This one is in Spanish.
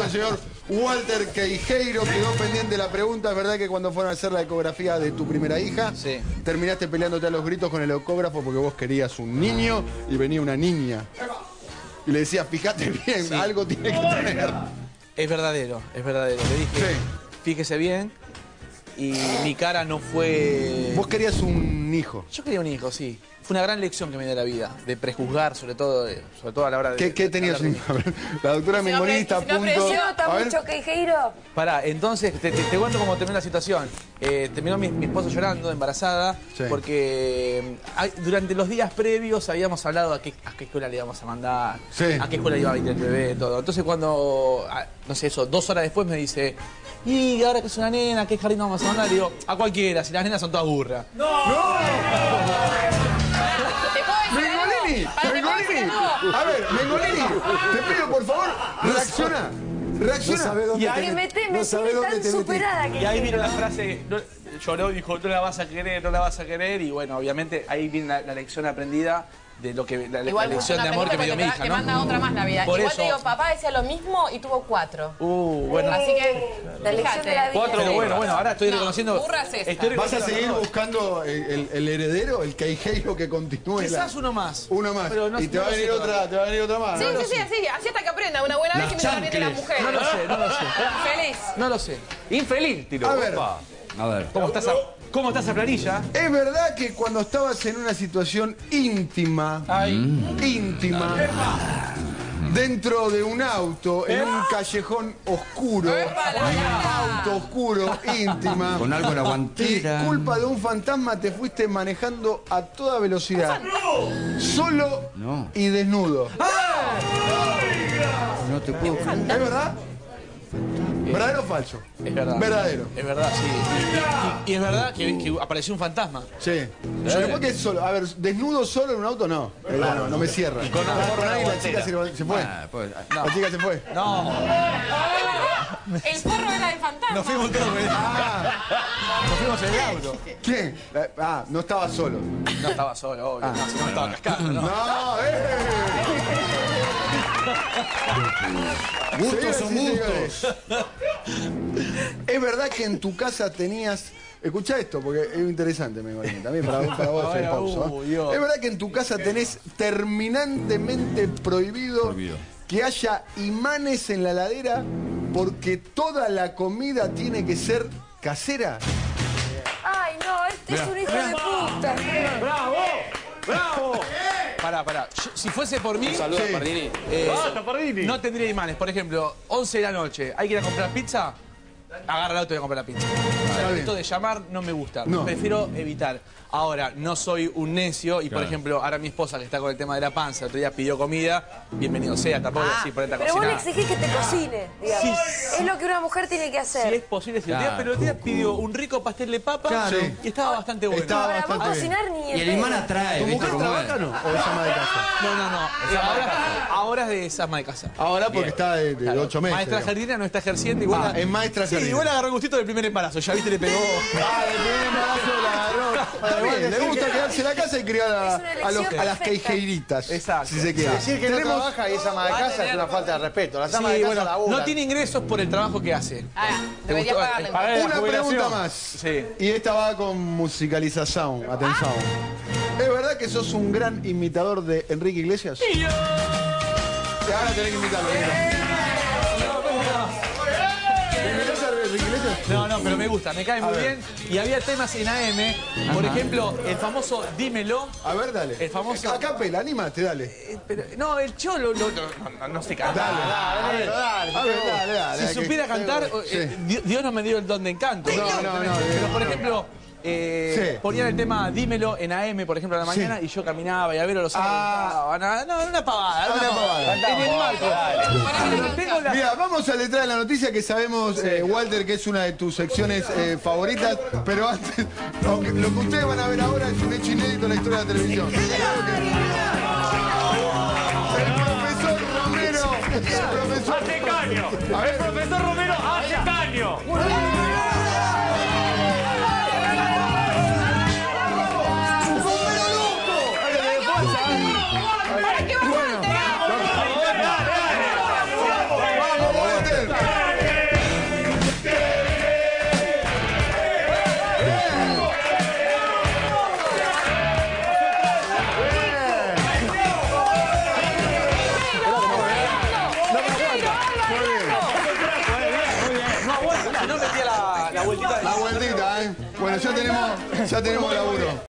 al señor Walter Queijeiro. Quedó pendiente la pregunta. ¿Es verdad que cuando fueron a hacer la ecografía de tu primera hija, Sí. terminaste peleándote a los gritos con el ecógrafo porque vos querías un niño y venía una niña? Y le decías, fíjate bien, Sí. algo tiene que tener. Es verdadero, es verdadero. Le dije, Sí. fíjese bien. Y mi cara no fue... Vos querías un hijo. Yo quería un hijo, sí. Fue una gran lección que me dio la vida, de prejuzgar, sobre todo, eh, sobre todo a la hora de... ¿Qué, qué de tenías un La doctora Si no Mengolini pre- está a si no punto. presiona, ¿Se nota A ver, mucho? Pará, entonces, te, te- te cuento cómo terminó la situación. Eh, terminó mi, mi esposo llorando, embarazada, Sí. porque ay, durante los días previos habíamos hablado a qué, a qué escuela le íbamos a mandar, Sí. a qué escuela iba a ir el bebé, todo. Entonces cuando, ah, no sé, eso, dos horas después me dice, y ahora que es una nena, ¿a qué jardín vamos a mandar? Le digo, a cualquiera, si las nenas son todas burras. ¿Te puedo decir algo? Mengolini, ¿te Mengolini. A ver, Mengolini, te pido por favor, reacciona. No Reacciona. sabe dónde Y te ahí- Que me met- teme, no sabe dónde tan te superada Y ahí que vino la frase, no- lloró y dijo, no la vas a querer, no la vas a querer. Y bueno, obviamente ahí viene la, la lección aprendida de lo que la, la lección de amor que me dio mi hija, te, ¿no? manda otra más la vida. Por Igual eso- te digo, papá decía lo mismo y tuvo cuatro. Uh, bueno. Así que, La lección de la vida. Cuatro, pero bueno, bueno, ahora estoy No, reconociendo. es estoy ¿Vas a reconociendo seguir la buscando el, el- el heredero, el queijeiro que continúe? la- Quizás uno más. Uno más. Pero no- y te no va a venir otra, te va a venir otra más. Sí, ¿no? sí, sí, así, así hasta que aprenda una buena vez y me la viene la mujer. No lo sé, no lo sé. Feliz. No lo sé. Infeliz, tiro. A ver. A ver. ¿Cómo está esa, cómo está esa planilla? ¿Es verdad que cuando estabas en una situación íntima, Ay. íntima, dentro de un auto, en un callejón oscuro, auto oscuro, íntima, Con algo en la y guantera. culpa de un fantasma te fuiste manejando a toda velocidad, solo No. y desnudo? No te puedo creer. ¿Es verdad? ¿Verdadero o falso? Es verdad. Verdadero. Es verdad, sí. Y, y- y es verdad que, que apareció un fantasma. Sí. Yo después que solo, a ver, desnudo solo en un auto no. Eh, no, no me cierra. Con, ahí la chica se, se fue. Ah, pues, La chica se fue. No, El forro era de fantasma. nos fuimos todos. Nos fuimos en el auto. ¿Quién? La- Ah, no estaba solo. No estaba solo, obvio. no, si no me estaba cascando, ¿no? No, eh. Gustos son gustos. Es verdad que en tu casa tenías. Escucha esto, porque es interesante, me imagino. También para, para vos, A ver, Fausto, ¿eh? uh. Es verdad que en tu casa tenés terminantemente prohibido, Prohibido. que haya imanes en la ladera porque toda la comida tiene que ser casera. Ay, no, este es un hijo de puta. Pará, pará. Yo- si fuese por mí, Saludos, Sí. Pardini. eh, ¡Basta, Pardini! no tendría imanes. Por ejemplo, 11 de la noche, hay que ir a comprar pizza. Agarra el auto y voy a comprar la pizza. O sea, bien. esto de llamar no me gusta. No. Prefiero evitar. Ahora, no soy un necio y, por ejemplo, ahora mi esposa que está con el tema de la panza, el otro día pidió comida, bienvenido sea, tampoco Ah, así ponerte a Pero vos le exigís que te cocine, digamos. Es lo que una mujer tiene que Si es hacer. posible, si el Claro. día, pero el otro día pidió un rico pastel de papa Claro. y estaba bastante bueno. Estaba Ahora, vos bastante bien. cocinar ni Y en el imán atrae, ¿Tu ¿viste mujer trabaja es? no? ¿O es ama de casa? No, no, no. Ahora, ahora es de esa ama de casa. Ahora porque Bien. está de, de Claro. ocho meses. Maestra digamos. jardinera no está ejerciendo igual. Ah, es maestra Sí, jardinera. igual agarró el gustito del primer embarazo. Ya viste, le pegó. Ah, el primer embarazo la agarró. Está bien, le gusta quedarse en la casa y criar a, a los- a las perfecta. queijeiritas. Exacto. Si se quiere. Decir que no Tenemos- trabaja y es ama de casa es una falta de respeto. Las amas Sí, de casa bueno, laburan. no tiene ingresos por el trabajo que hace. Ah, ¿Te debería gustó? pagarle. La Una jubilación. pregunta más. Sí. Y esta va con musicalización. Atención. ¿Es verdad que sos un gran imitador de Enrique Iglesias? Sí. Ahora tenés que imitarlo. ¿Te pero me gusta, me cae muy bien. Y había temas en AM, por ejemplo, el famoso Dímelo. A ver, dale. El famoso- Acá pela, animate, dale. Eh, no, el cholo lo- no, no, no se canta. Dale, dale, dale. A dale, dale. Si supiera cantar, eh, Di- Dios no me dio el don de encanto. No, no, no, Pero, por ejemplo, eh, Sí. ponían el tema Dímelo en AM, por ejemplo, a la mañana, y yo caminaba y a ver los Ah. No, no, una pavada. Una pavada. En el marco. Pero tengo la- Mira, vamos a letra de la noticia que sabemos, eh, Walter, que es una de tus secciones eh, favoritas, pero antes, aunque lo que ustedes van a ver ahora es un hecho inédito en la historia de la televisión. El profesor Romero, el profesor... ¡Hace caño! A ver. ¡El profesor Romero hace caño! Ya tenemos, ya tenemos laburo.